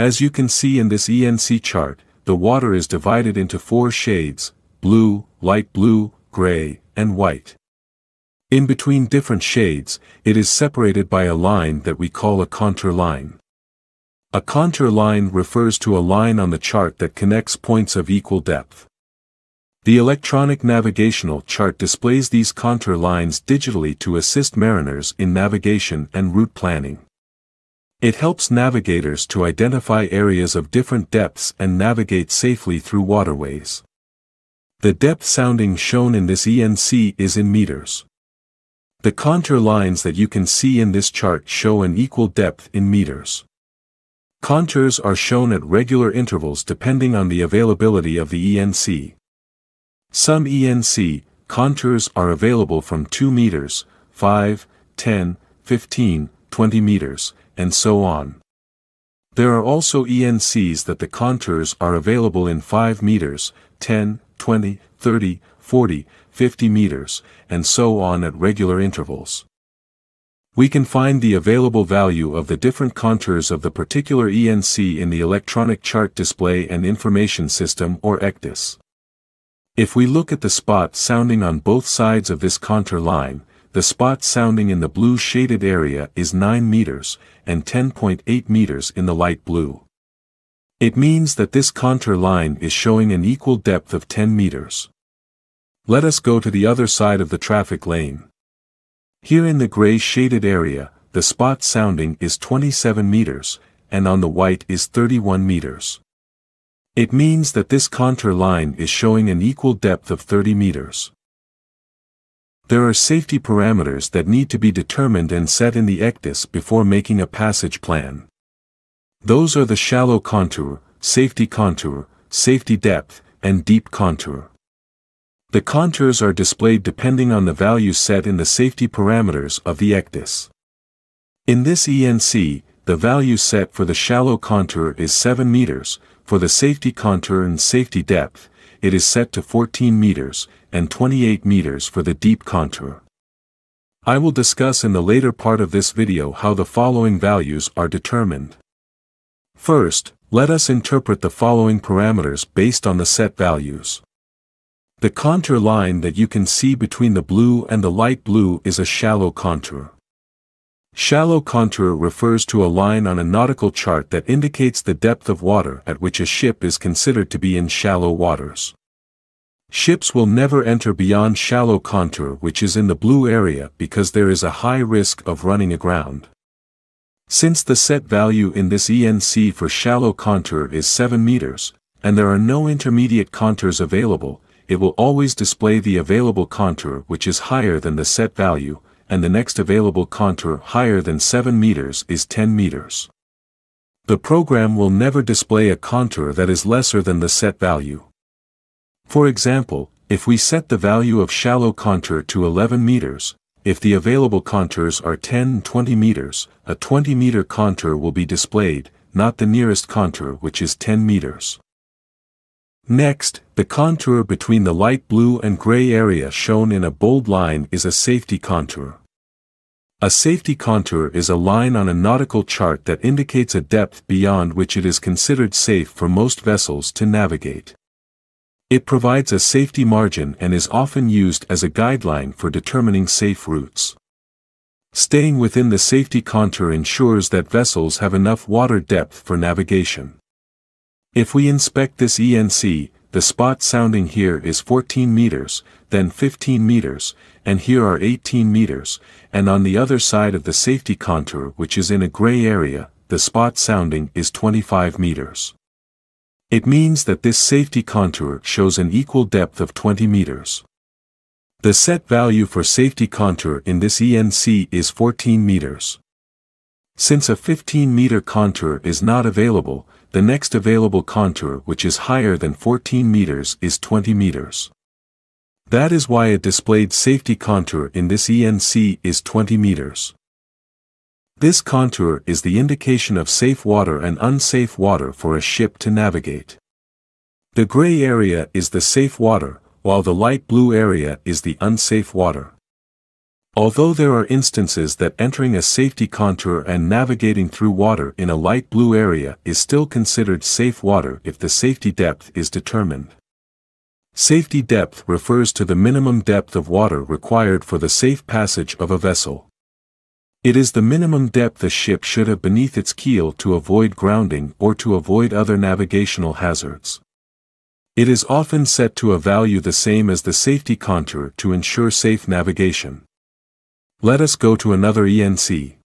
As you can see in this ENC chart, the water is divided into four shades, blue, light blue, gray, and white. In between different shades, it is separated by a line that we call a contour line. A contour line refers to a line on the chart that connects points of equal depth. The electronic navigational chart displays these contour lines digitally to assist mariners in navigation and route planning. It helps navigators to identify areas of different depths and navigate safely through waterways. The depth sounding shown in this ENC is in meters. The contour lines that you can see in this chart show an equal depth in meters. Contours are shown at regular intervals depending on the availability of the ENC. Some ENC contours are available from 2 meters, 5, 10, 15, 20 meters, and so on. There are also ENCs that the contours are available in 5 meters, 10, 20, 30, 40, 50 meters, and so on at regular intervals. We can find the available value of the different contours of the particular ENC in the Electronic Chart Display and Information System or ECDIS. If we look at the spot sounding on both sides of this contour line, the spot sounding in the blue shaded area is 9 meters, and 10.8 meters in the light blue. It means that this contour line is showing an equal depth of 10 meters. Let us go to the other side of the traffic lane. Here in the gray shaded area, the spot sounding is 27 meters, and on the white is 31 meters. It means that this contour line is showing an equal depth of 30 meters. There are safety parameters that need to be determined and set in the ECDIS before making a passage plan. Those are the shallow contour, safety contour, safety depth, and deep contour. The contours are displayed depending on the value set in the safety parameters of the ECDIS. In this ENC, the value set for the shallow contour is 7 meters, for the safety contour and safety depth, it is set to 14 meters, and 28 meters for the deep contour. I will discuss in the later part of this video how the following values are determined. First, let us interpret the following parameters based on the set values. The contour line that you can see between the blue and the light blue is a shallow contour. Shallow contour refers to a line on a nautical chart that indicates the depth of water at which a ship is considered to be in shallow waters. Ships will never enter beyond shallow contour which is in the blue area because there is a high risk of running aground. Since the set value in this ENC for shallow contour is 7 meters, and there are no intermediate contours available, it will always display the available contour which is higher than the set value, and the next available contour higher than 7 meters is 10 meters. The program will never display a contour that is lesser than the set value. For example, if we set the value of shallow contour to 11 meters, if the available contours are 10 and 20 meters, a 20 meter contour will be displayed, not the nearest contour which is 10 meters. Next, the contour between the light blue and gray area shown in a bold line is a safety contour. A safety contour is a line on a nautical chart that indicates a depth beyond which it is considered safe for most vessels to navigate. It provides a safety margin and is often used as a guideline for determining safe routes. Staying within the safety contour ensures that vessels have enough water depth for navigation. If we inspect this ENC, the spot sounding here is 14 meters, then 15 meters, and here are 18 meters, and on the other side of the safety contour which is in a gray area, the spot sounding is 25 meters. It means that this safety contour shows an equal depth of 20 meters. The set value for safety contour in this ENC is 14 meters. Since a 15 meter contour is not available, the next available contour which is higher than 14 meters is 20 meters. That is why a displayed safety contour in this ENC is 20 meters. This contour is the indication of safe water and unsafe water for a ship to navigate. The gray area is the safe water, while the light blue area is the unsafe water. Although there are instances that entering a safety contour and navigating through water in a light blue area is still considered safe water if the safety depth is determined. Safety depth refers to the minimum depth of water required for the safe passage of a vessel. It is the minimum depth a ship should have beneath its keel to avoid grounding or to avoid other navigational hazards. It is often set to a value the same as the safety contour to ensure safe navigation. Let us go to another ENC.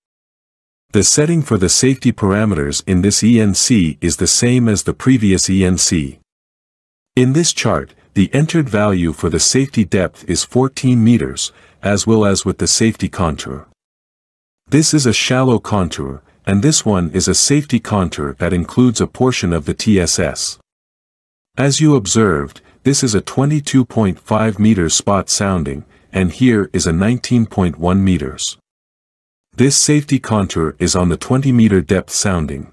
The setting for the safety parameters in this ENC is the same as the previous ENC. In this chart, the entered value for the safety depth is 14 meters, as well as with the safety contour. This is a shallow contour, and this one is a safety contour that includes a portion of the TSS. As you observed, this is a 22.5 meters spot sounding, and here is a 19.1 meters. This safety contour is on the 20 meter depth sounding.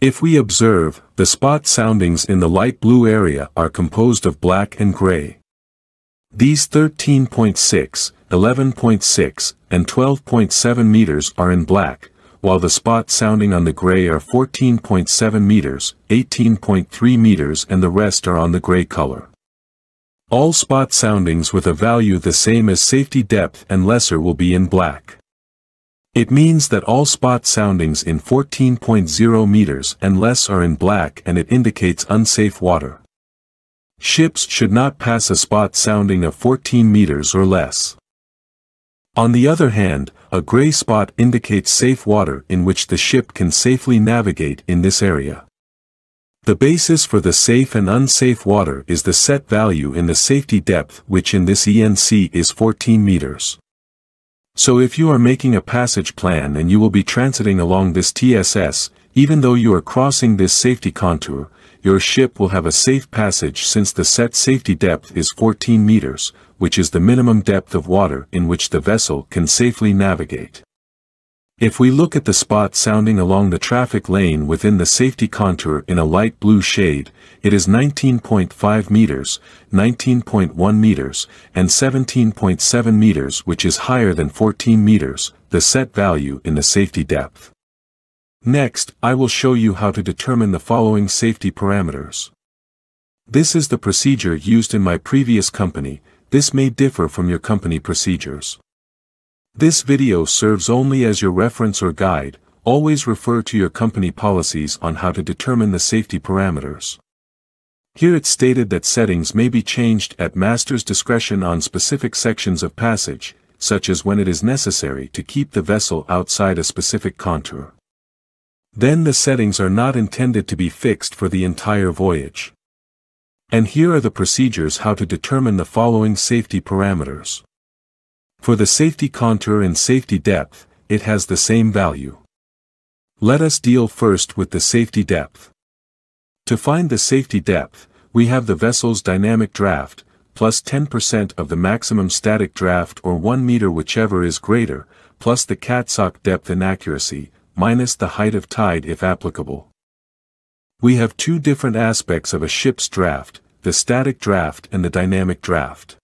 If we observe, the spot soundings in the light blue area are composed of black and gray. These 13.6, 11.6, and 12.7 meters are in black, while the spot sounding on the gray are 14.7 meters, 18.3 meters and the rest are on the gray color. All spot soundings with a value the same as safety depth and lesser will be in black. It means that all spot soundings in 14.0 meters and less are in black and it indicates unsafe water. Ships should not pass a spot sounding of 14 meters or less. On the other hand, a gray spot indicates safe water in which the ship can safely navigate in this area. The basis for the safe and unsafe water is the set value in the safety depth which in this ENC is 14 meters. So if you are making a passage plan and you will be transiting along this TSS, even though you are crossing this safety contour, your ship will have a safe passage since the set safety depth is 14 meters, which is the minimum depth of water in which the vessel can safely navigate. If we look at the spot sounding along the traffic lane within the safety contour in a light blue shade, it is 19.5 meters, 19.1 meters, and 17.7 meters which is higher than 14 meters, the set value in the safety depth. Next, I will show you how to determine the following safety parameters. This is the procedure used in my previous company, this may differ from your company procedures. This video serves only as your reference or guide, always refer to your company policies on how to determine the safety parameters. Here it's stated that settings may be changed at master's discretion on specific sections of passage, such as when it is necessary to keep the vessel outside a specific contour. Then the settings are not intended to be fixed for the entire voyage. And here are the procedures how to determine the following safety parameters. For the safety contour and safety depth, it has the same value. Let us deal first with the safety depth. To find the safety depth, we have the vessel's dynamic draft, plus 10% of the maximum static draft or 1 meter whichever is greater, plus the CATZOC depth inaccuracy, minus the height of tide if applicable. We have two different aspects of a ship's draft, the static draft and the dynamic draft.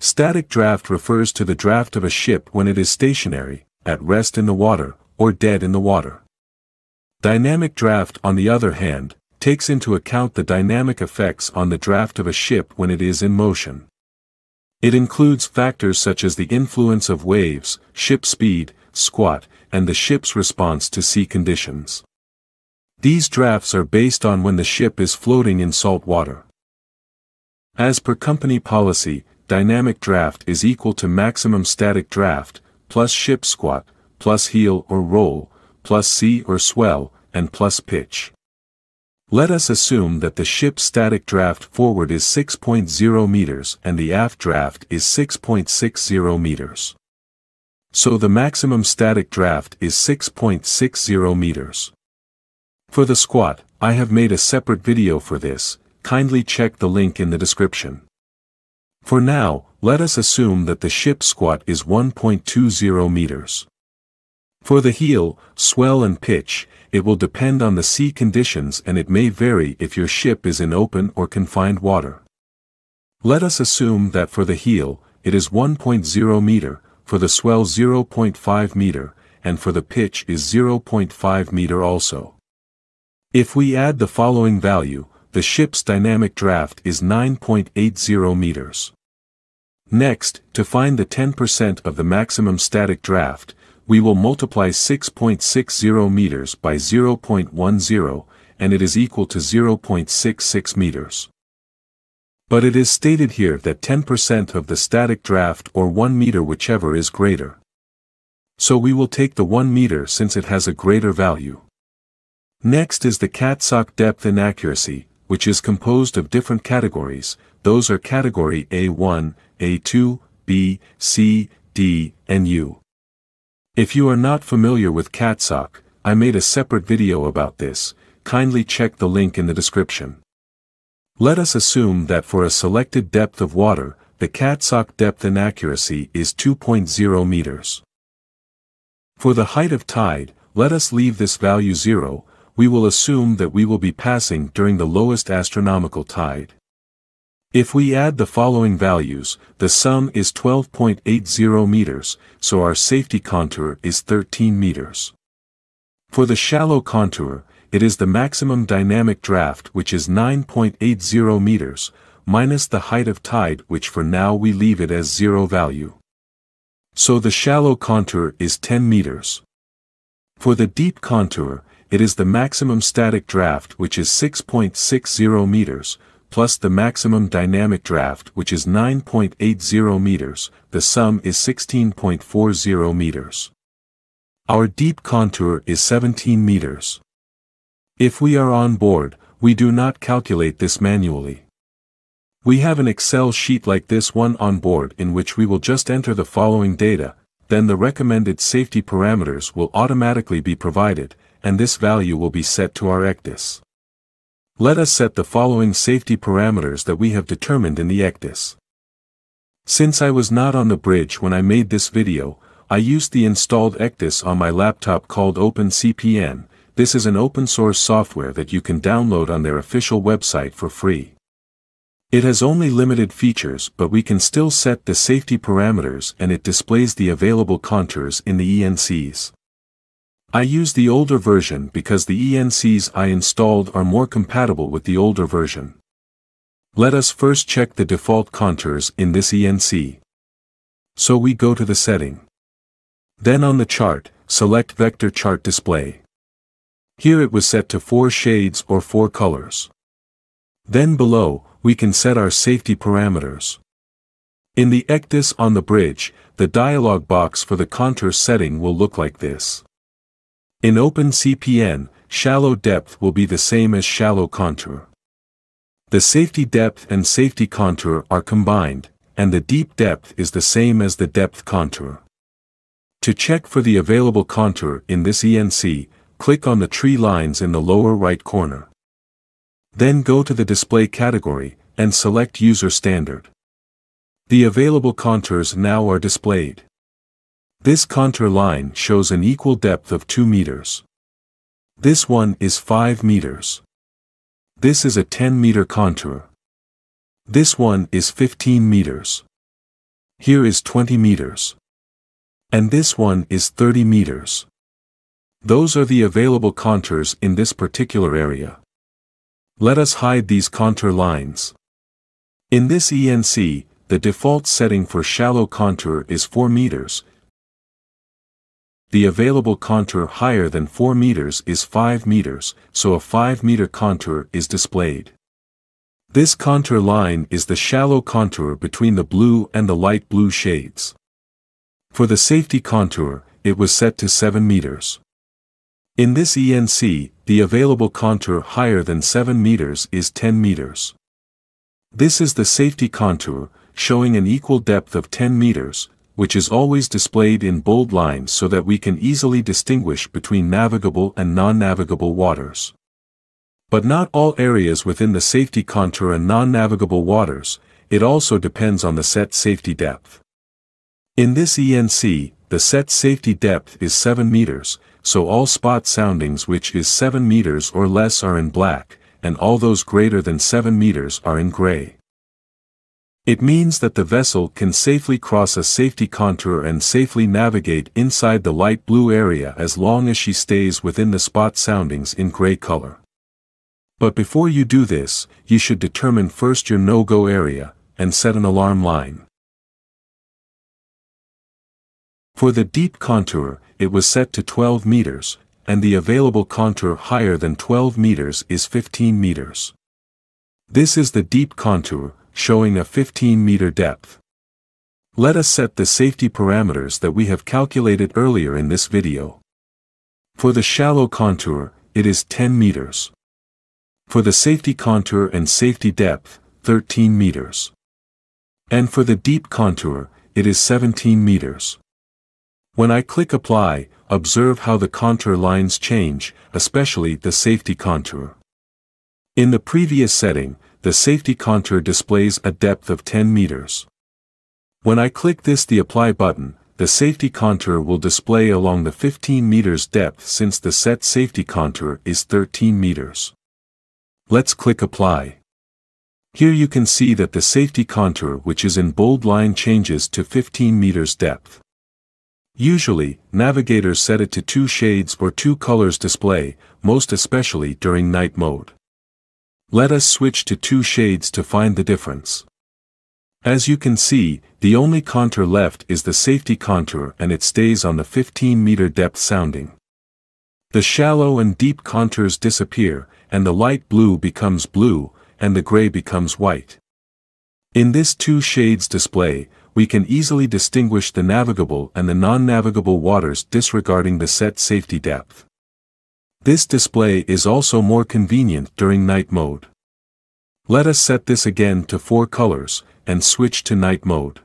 Static draft refers to the draft of a ship when it is stationary, at rest in the water, or dead in the water. Dynamic draft on the other hand, takes into account the dynamic effects on the draft of a ship when it is in motion. It includes factors such as the influence of waves, ship speed, squat, and the ship's response to sea conditions. These drafts are based on when the ship is floating in salt water. As per company policy, dynamic draft is equal to maximum static draft, plus ship squat, plus heel or roll, plus sea or swell, and plus pitch. Let us assume that the ship's static draft forward is 6.0 meters and the aft draft is 6.60 meters. So the maximum static draft is 6.60 meters. For the squat, I have made a separate video for this, kindly check the link in the description. For now, let us assume that the ship squat is 1.20 meters. For the heel, swell and pitch, it will depend on the sea conditions and it may vary if your ship is in open or confined water. Let us assume that for the heel, it is 1.0 meter, for the swell 0.5 meter, and for the pitch is 0.5 meter also. If we add the following value, the ship's dynamic draft is 9.80 meters. Next, to find the 10% of the maximum static draft, we will multiply 6.60 meters by 0.10, and it is equal to 0.66 meters. But it is stated here that 10% of the static draft or 1 meter whichever is greater. So we will take the 1 meter since it has a greater value. Next is the CATZOC depth inaccuracy, which is composed of different categories, those are category A1, A2, B, C, D, and U. If you are not familiar with CATZOC, I made a separate video about this, kindly check the link in the description. Let us assume that for a selected depth of water, the CATZOC depth inaccuracy is 2.0 meters. For the height of tide, let us leave this value 0, we will assume that we will be passing during the lowest astronomical tide. If we add the following values, the sum is 12.80 meters, so our safety contour is 13 meters. For the shallow contour, it is the maximum dynamic draft which is 9.80 meters, minus the height of tide which for now we leave it as zero value. So the shallow contour is 10 meters. For the deep contour, it is the maximum static draft which is 6.60 meters, plus the maximum dynamic draft which is 9.80 meters, the sum is 16.40 meters. Our deep contour is 17 meters. If we are on board, we do not calculate this manually. We have an Excel sheet like this one on board in which we will just enter the following data, then the recommended safety parameters will automatically be provided, and this value will be set to our ECDIS. Let us set the following safety parameters that we have determined in the ECDIS. Since I was not on the bridge when I made this video, I used the installed ECDIS on my laptop called OpenCPN, this is an open source software that you can download on their official website for free. It has only limited features but we can still set the safety parameters and it displays the available contours in the ENCs. I use the older version because the ENCs I installed are more compatible with the older version. Let us first check the default contours in this ENC. So we go to the setting. Then on the chart, select Vector Chart Display. Here it was set to 4 shades or 4 colors. Then below, we can set our safety parameters. In the ECDIS on the bridge, the dialog box for the contour setting will look like this. In OpenCPN, shallow depth will be the same as shallow contour. The safety depth and safety contour are combined, and the deep depth is the same as the depth contour. To check for the available contour in this ENC, click on the tree lines in the lower right corner. Then go to the display category, and select user standard. The available contours now are displayed. This contour line shows an equal depth of 2 meters. This one is 5 meters. This is a 10 meter contour. This one is 15 meters. Here is 20 meters. And this one is 30 meters. Those are the available contours in this particular area. Let us hide these contour lines. In this ENC, the default setting for shallow contour is 4 meters. The available contour higher than 4 meters is 5 meters, so a 5 meter contour is displayed. This contour line is the shallow contour between the blue and the light blue shades. For the safety contour, it was set to 7 meters. In this ENC, the available contour higher than 7 meters is 10 meters. This is the safety contour, showing an equal depth of 10 meters, which is always displayed in bold lines so that we can easily distinguish between navigable and non-navigable waters. But not all areas within the safety contour are non-navigable waters, it also depends on the set safety depth. In this ENC, the set safety depth is 7 meters, so all spot soundings which is 7 meters or less are in black, and all those greater than 7 meters are in gray. It means that the vessel can safely cross a safety contour and safely navigate inside the light blue area as long as she stays within the spot soundings in gray color. But before you do this, you should determine first your no-go area, and set an alarm line. For the deep contour, it was set to 12 meters, and the available contour higher than 12 meters is 15 meters. This is the deep contour, showing a 15 meter depth. Let us set the safety parameters that we have calculated earlier in this video. For the shallow contour, it is 10 meters. For the safety contour and safety depth, 13 meters. And for the deep contour, it is 17 meters. When I click apply, observe how the contour lines change, especially the safety contour. In the previous setting, the safety contour displays a depth of 10 meters. When I click this the apply button, the safety contour will display along the 15 meters depth since the set safety contour is 13 meters. Let's click apply. Here you can see that the safety contour which is in bold line changes to 15 meters depth. Usually, navigators set it to two shades or two colors display, most especially during night mode. Let us switch to two shades to find the difference. As you can see, the only contour left is the safety contour and it stays on the 15 meter depth sounding. The shallow and deep contours disappear, and the light blue becomes blue, and the gray becomes white. In this two shades display, we can easily distinguish the navigable and the non-navigable waters disregarding the set safety depth. This display is also more convenient during night mode. Let us set this again to four colors, and switch to night mode.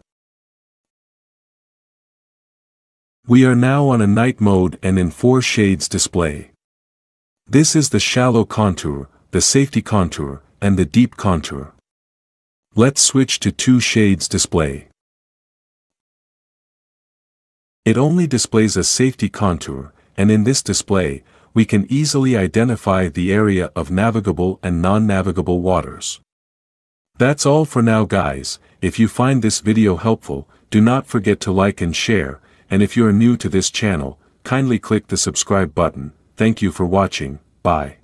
We are now on a night mode and in four shades display. This is the shallow contour, the safety contour, and the deep contour. Let's switch to two shades display. It only displays a safety contour, and in this display, we can easily identify the area of navigable and non-navigable waters. That's all for now guys, if you find this video helpful, do not forget to like and share, and if you are new to this channel, kindly click the subscribe button, thank you for watching, bye.